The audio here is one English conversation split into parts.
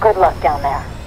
Good luck down there.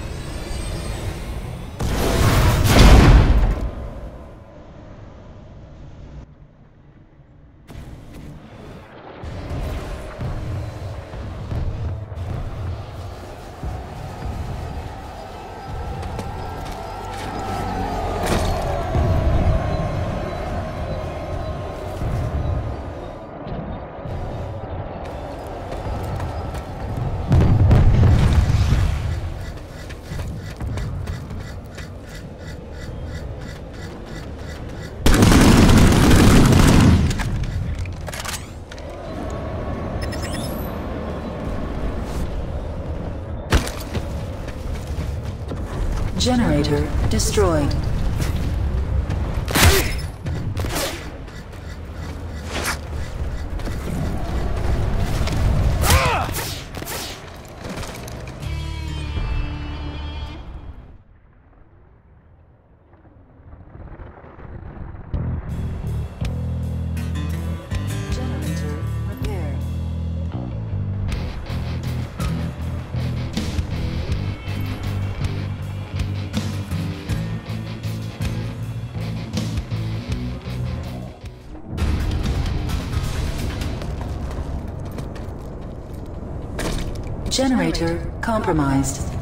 Destroyed. Generator compromised.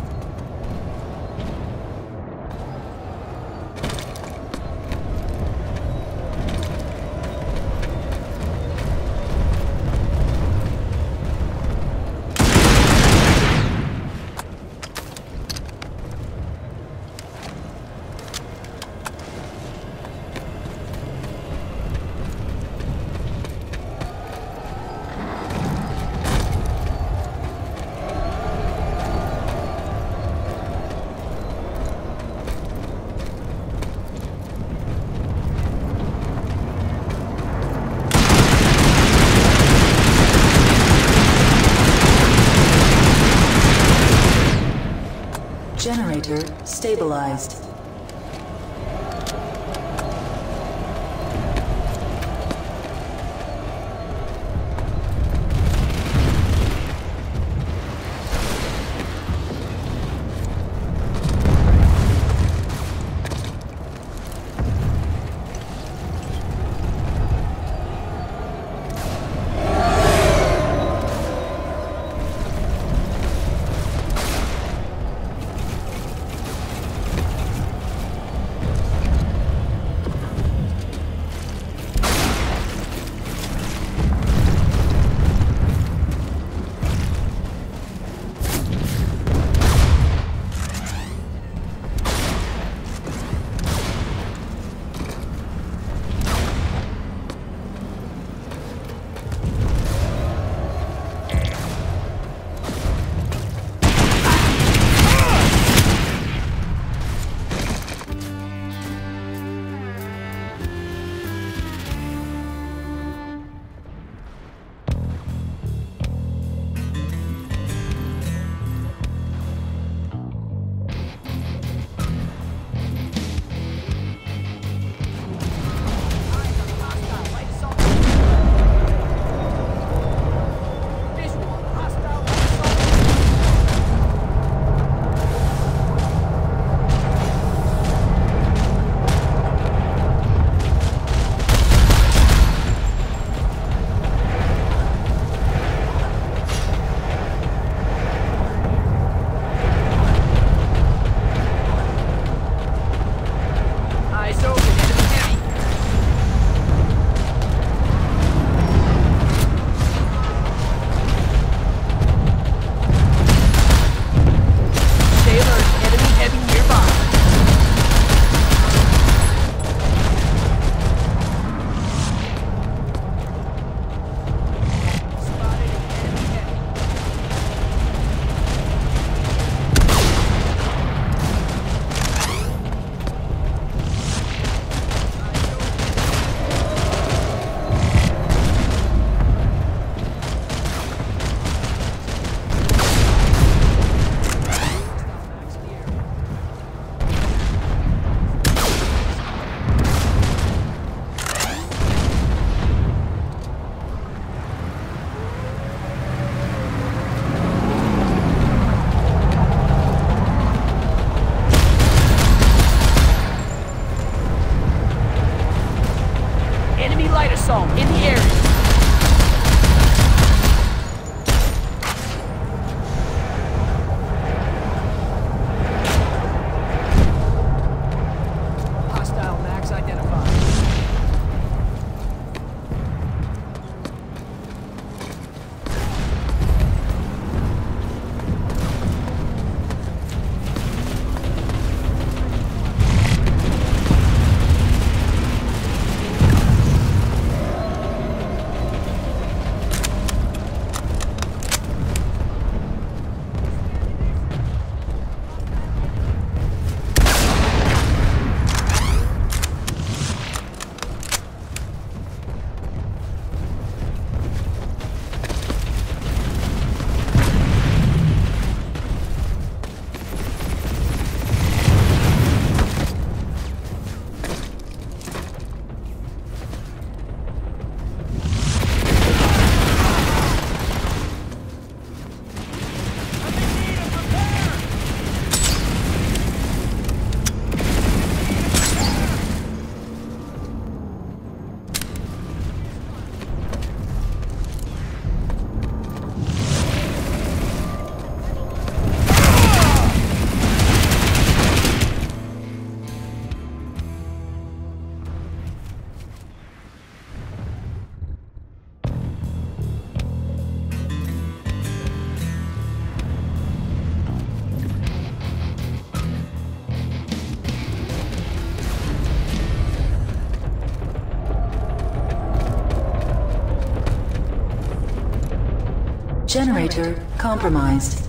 Generator compromised.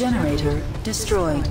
Generator destroyed.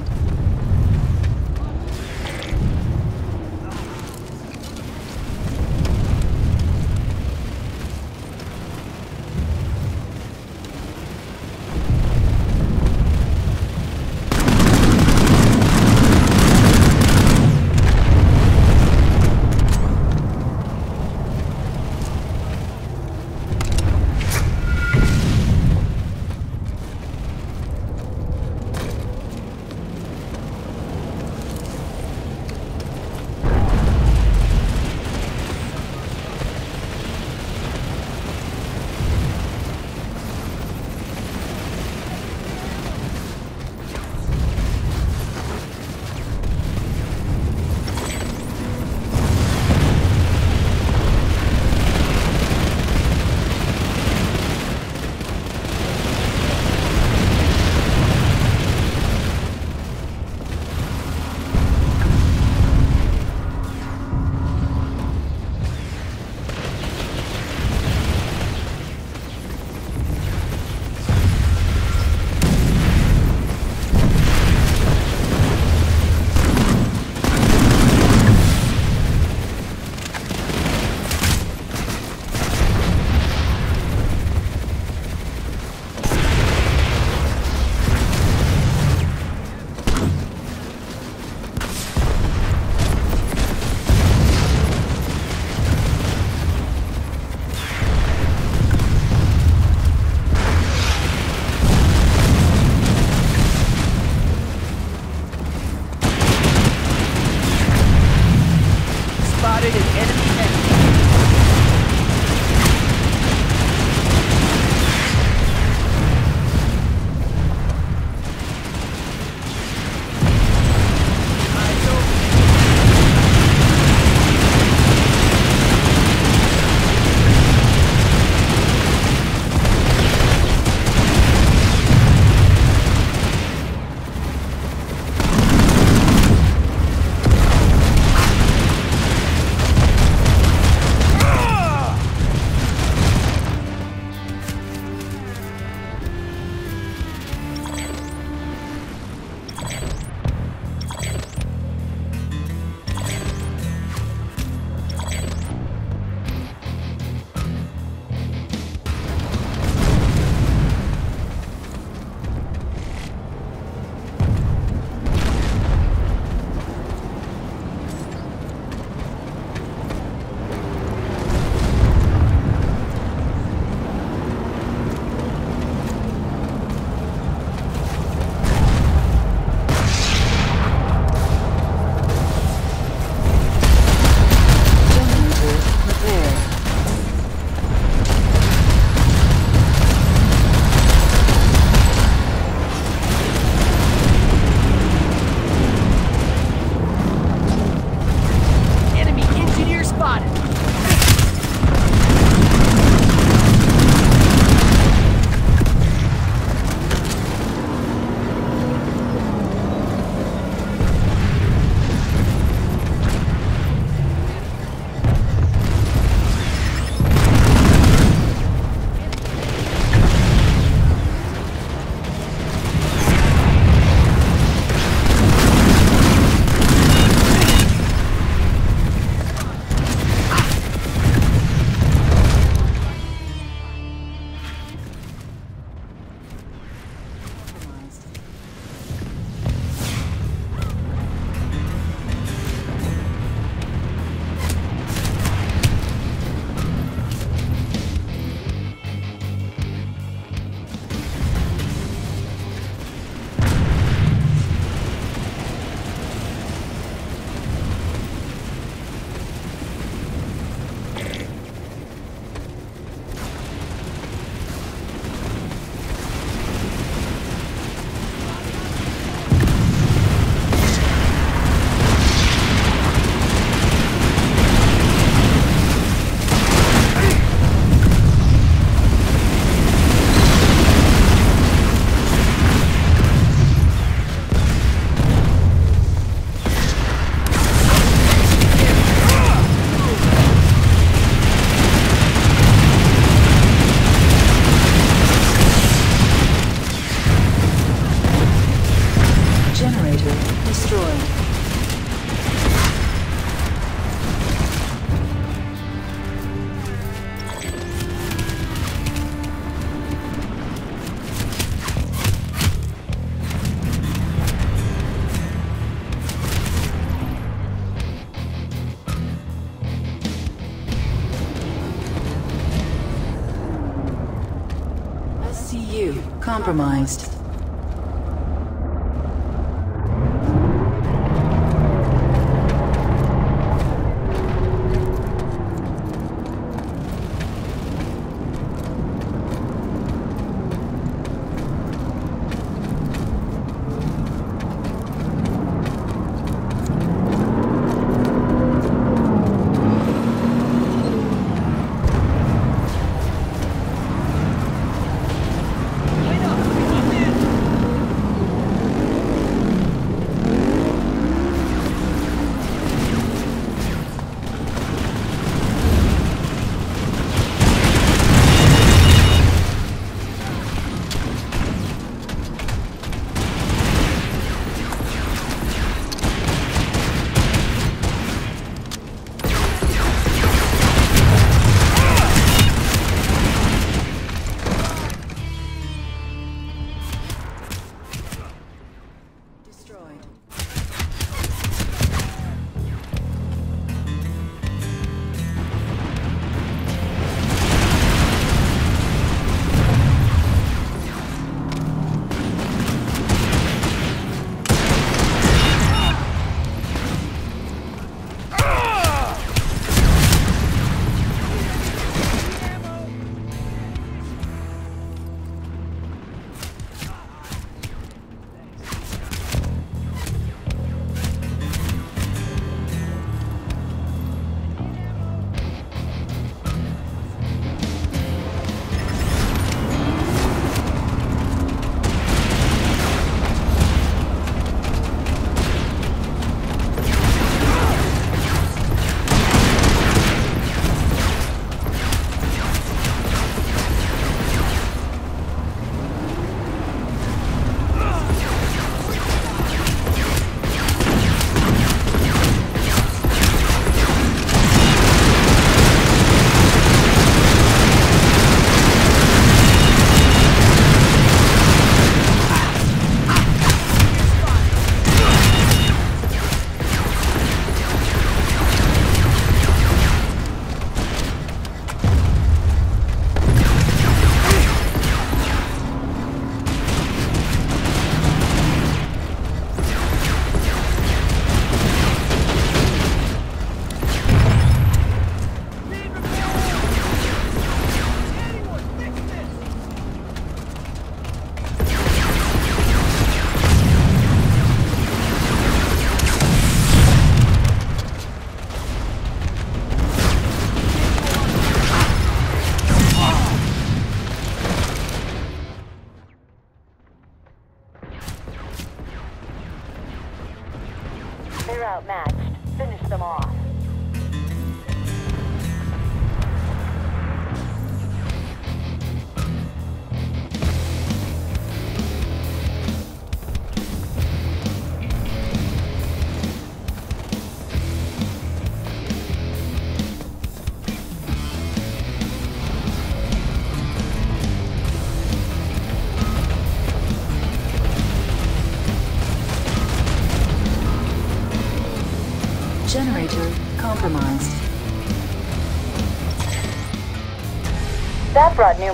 Compromised.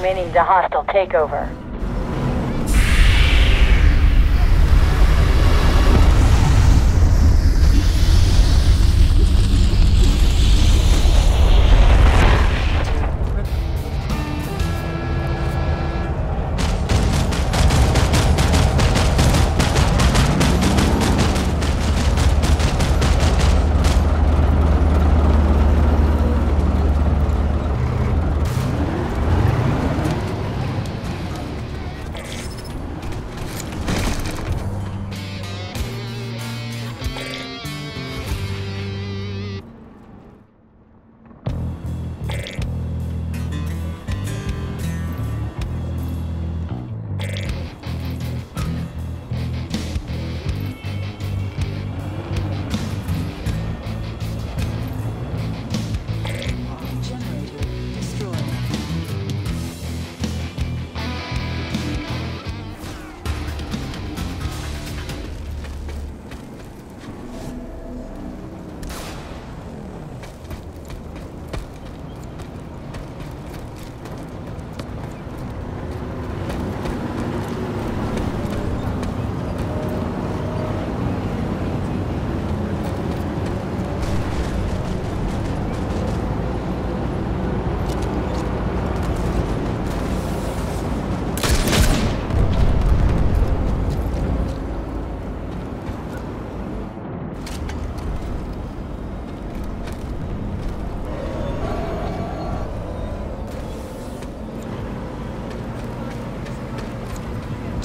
Meaning to hostile takeover.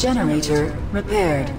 Generator repaired.